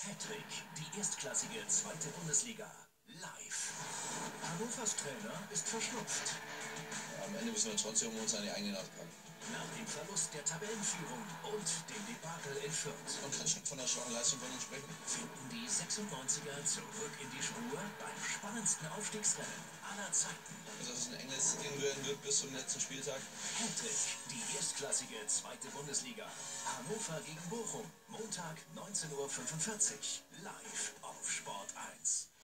Hattrick, die erstklassige zweite Bundesliga. Live. Hannovers Trainer ist verschnupft. Am Ende müssen wir trotzdem uns an die eigene Nase packen. Nach dem Verlust der Tabellenführung und dem Debakel in Fürth Man kann schon von der schwachen Leistung von uns sprechen. finden die 96er zurück in die Spur beim spannendsten Aufstiegsrennen aller Zeiten. Also, dass es ein enges Ding werden wird bis zum letzten Spieltag. Hattrick, die erstklassige zweite Bundesliga. Hannover gegen Bochum. Montag 19.45 Uhr. Live auf Sport 1.